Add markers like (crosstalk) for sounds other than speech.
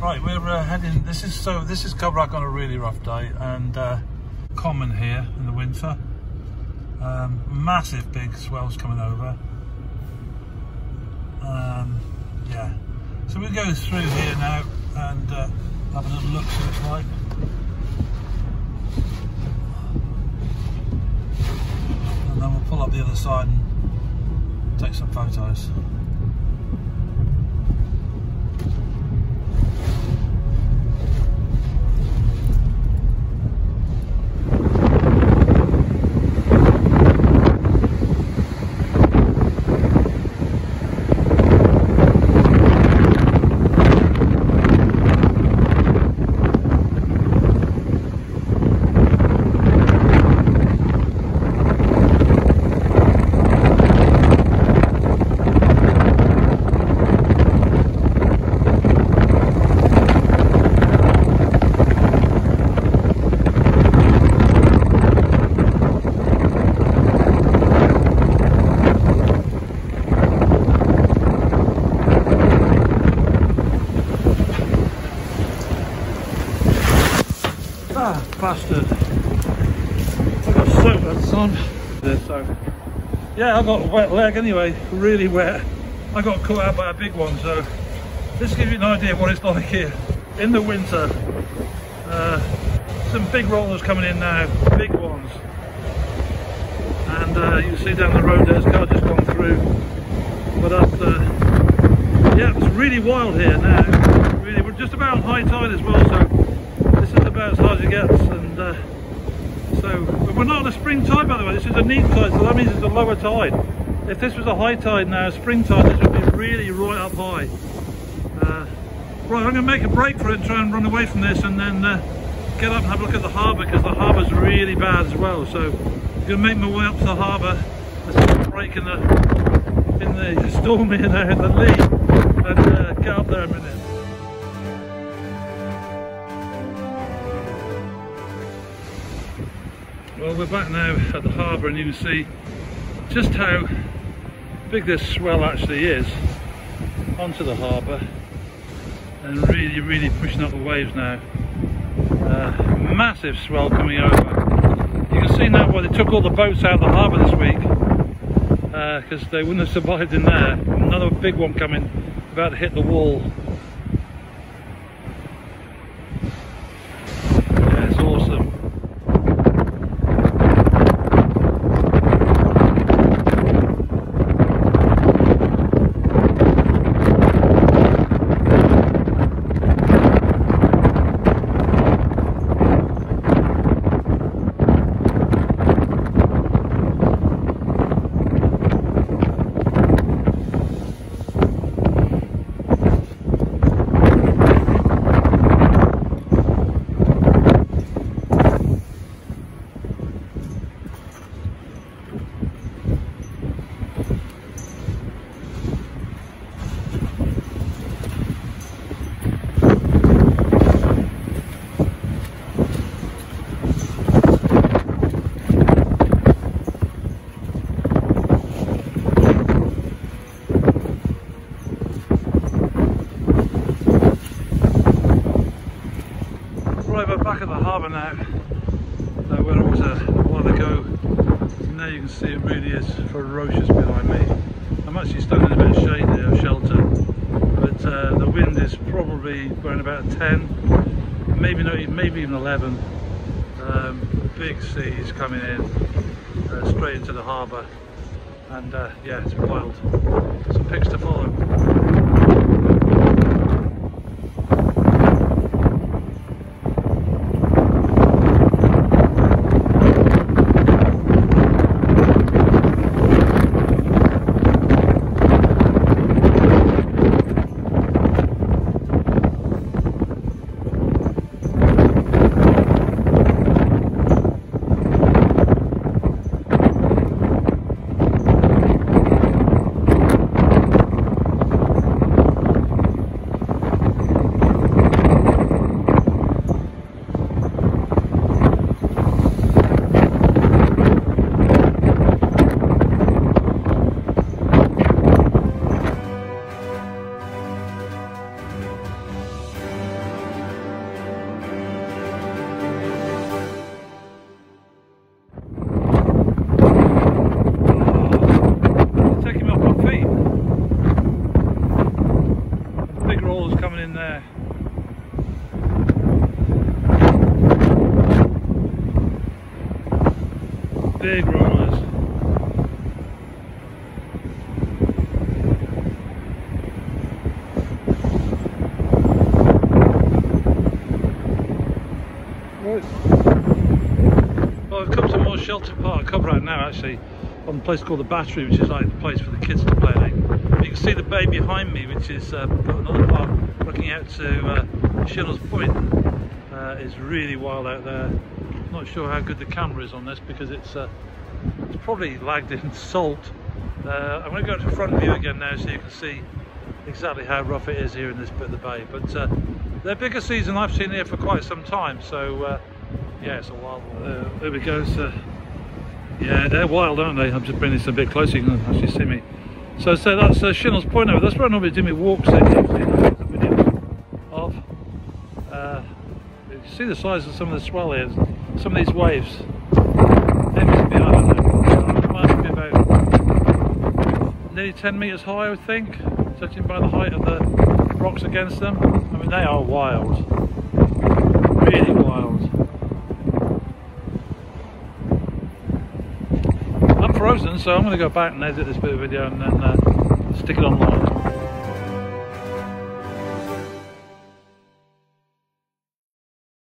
Right, we're uh, heading. This is so. This is Coverack on a really rough day, and uh, common here in the winter. Um, massive big swells coming over. Um, yeah, so we'll go through here now and uh, have a little look see what like. And then we'll pull up the other side and take some photos. Bastard. I got much sun. So, yeah, I got a wet leg anyway, really wet. I got caught out by a big one, so this gives you an idea of what it's like here in the winter. Uh, some big rollers coming in now, big ones. And uh, you see down the road there's car just gone through. But that's, uh, yeah, it's really wild here now. Really, we're just about high tide as well, so about as high as it gets. And uh, so we're not on a spring tide, by the way. This is a neap tide, so that means it's a lower tide. If this was a high tide now, spring tide, this would be really right up high. Uh, right, I'm going to make a break for it and try and run away from this, and then uh, get up and have a look at the harbour because the harbour's really bad as well. So I'm going to make my way up to the harbour. Take a break in the in the stormy and in the lee, and uh, get up there a minute. Well, we're back now at the harbour and you can see just how big this swell actually is onto the harbour and really, really pushing up the waves now. Uh, massive swell coming over. You can see now why they took all the boats out of the harbour this week because uh, they wouldn't have survived in there. Another big one coming, about to hit the wall. Yeah, it's awesome. Right, we're back at the harbour now, uh, where I was a while ago. Now you can see it really is ferocious behind me. I'm actually standing in a bit of shade here, shelter, but uh, the wind is probably going about 10, maybe not even, maybe even 11. Um, big seas coming in, uh, straight into the harbour, and uh, yeah, it's wild. Some pics to follow. Big. Right. Well, I've come to more shelter park Coverack now actually on a place called the Battery, which is like the place for the kids to play. You can see the bay behind me, which is uh, another park looking out to uh, Point. Uh, is really wild out there. Not sure how good the camera is on this because it's uh, it's probably lagged in (laughs) salt. Uh, I'm going to go to front view again now so you can see exactly how rough it is here in this bit of the bay. But uh, their biggest season I've seen here for quite some time, so uh, yeah, it's a wild one. Uh, there we go. So, yeah, they're wild, aren't they? I'm just bringing this a bit closer, you can actually see me. So, so that's uh, Chynhalls Point over. That's where I normally do my walks. Of. Uh, you see the size of some of the swell here. Some of these waves. They must be, I don't know, be about nearly 10 metres high, I would think, judging by the height of the rocks against them. I mean, they are wild. Really wild. I'm frozen, so I'm going to go back and edit this bit of video and then uh, stick it online.